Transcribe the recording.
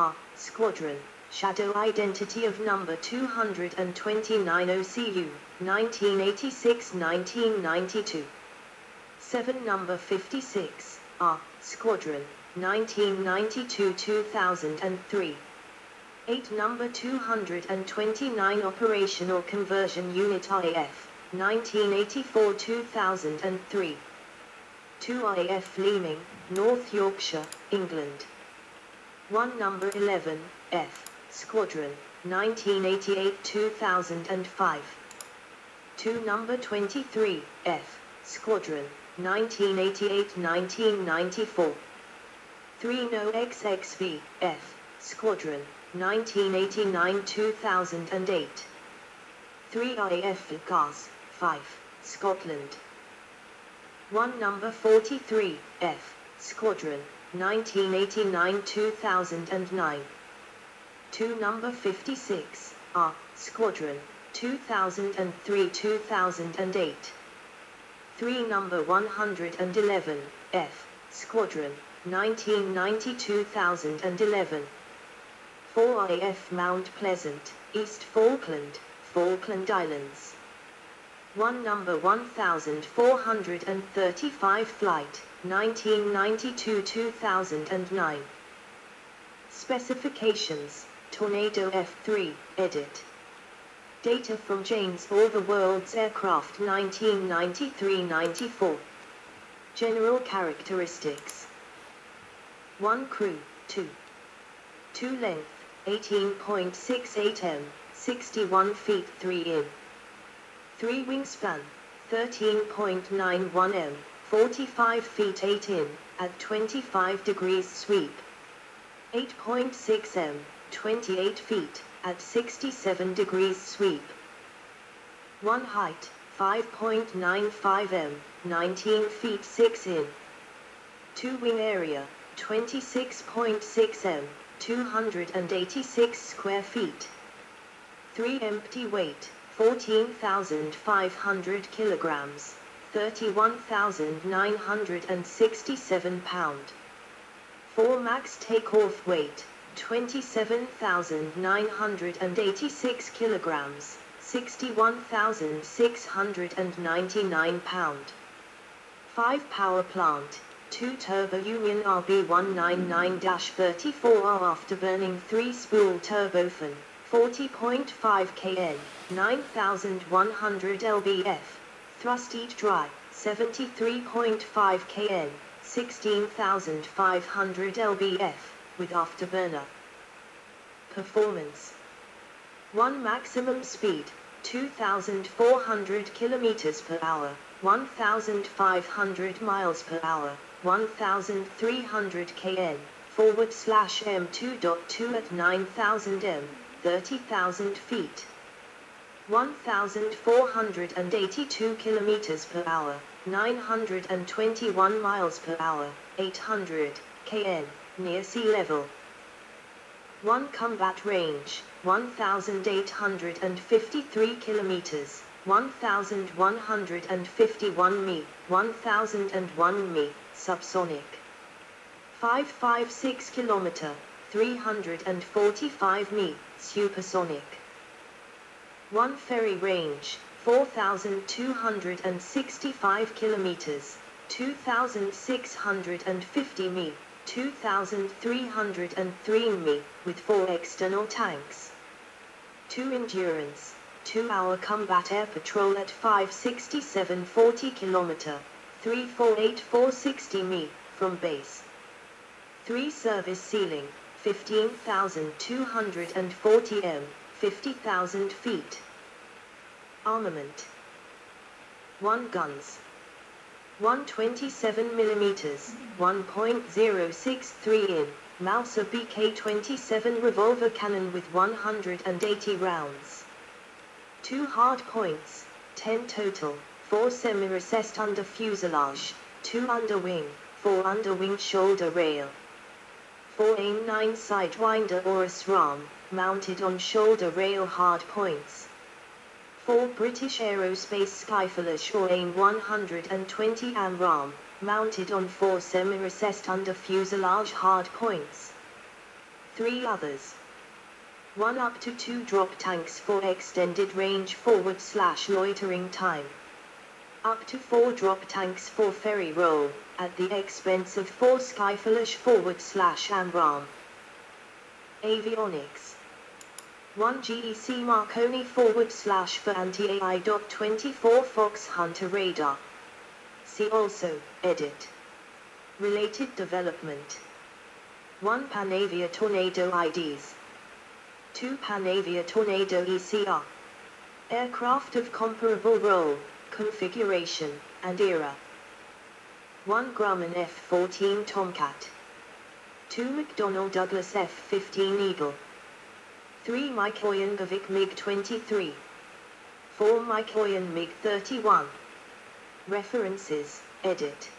R. Squadron. Shadow Identity of Number 229 OCU, 1986-1992. 7 Number 56, R. Squadron, 1992-2003. 8 Number 229 Operational Conversion Unit RAF, 1984-2003. 2 RAF Leeming, North Yorkshire, England. 1 Number 11, F. Squadron, 1988-2005. 2 Number 23, F. Squadron, 1988-1994. 3 No XXV, F. Squadron, 1989-2008. 3 IF Cars, 5, Scotland. 1 Number 43, F. Squadron, 1989-2009. 2 Number 56, R. Squadron, 2003-2008. 3 Number 111, F. Squadron, 1990-2011. 4 RAF Mount Pleasant, East Falkland, Falkland Islands. 1 Number 1435 Flight, 1992-2009. Specifications, Tornado F3, edit. Data from Jane's All the World's Aircraft 1993-94. General characteristics. 1 crew, 2. 2 length, 18.68 m, 61 feet 3 in. 3 wingspan, 13.91 m, 45 feet 8 in, at 25 degrees sweep. 8.6 m, 28 feet, at 67 degrees sweep. 1 height, 5.95 m, 19 feet 6 in. 2 wing area, 26.6 m, 286 square feet. 3 empty weight, 14,500 kilograms, 31,967 pound. 4 max takeoff weight, 27,986 kilograms, 61,699 pound. 5 power plant, 2 Turbo-Union RB199-34R afterburning 3 spool turbofan, 40.5 kN, 9100 lbf, thrust eat dry, 73.5 kN, 16,500 lbf, with afterburner. Performance. 1 maximum speed, 2,400 kilometers per hour, 1,500 miles per hour, 1,300 kn, forward slash m2.2 at 9,000 m, 30,000 feet. 1,482 kilometers per hour, 921 miles per hour, 800 kn, near sea level. 1 combat range, 1,853 kilometers, 1,151 mi, 1,001 mi, subsonic. 556 kilometer, 345 mi, supersonic. 1 ferry range, 4,265 kilometers, 2,650 mi, 2,303 mi, with 4 external tanks. 2 endurance, 2 hour combat air patrol at 567 40 km, 348 460 mi, from base. 3 service ceiling, 15,240 m, 50,000 feet. Armament 1 guns 127 millimeters, 1.063 in, Mauser BK-27 revolver cannon with 180 rounds. 2 hard points, 10 total, 4 semi-recessed under fuselage, 2 under wing, 4 under wing shoulder rail. 4 AIM-9 Sidewinder or ASRAAM, mounted on shoulder rail hard points. 4 British Aerospace Skyflash or AIM-120 AMRAAM, mounted on 4 semi-recessed under fuselage hard points. three others. 1 up to 2 drop tanks for extended range forward slash loitering time. Up to 4 drop tanks for ferry roll, at the expense of 4 Skyflash forward slash AMRAAM. Avionics. 1 GEC Marconi forward slash Ferranti-AI.24 Fox Hunter radar. See also, edit. Related development. 1 Panavia Tornado IDS. 2 Panavia Tornado ECR. Aircraft of comparable role, configuration, and era. 1 Grumman F-14 Tomcat. 2 McDonnell Douglas F-15 Eagle. 3 Mikoyan-Gurevich MiG-23. 4 Mikoyan MiG-31. References, edit.